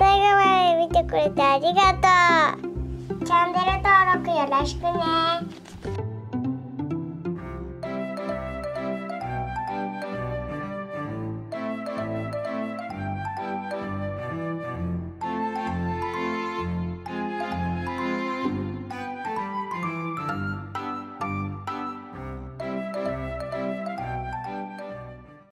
最後まで見てくれてありがとう。チャンネル登録よろしくね。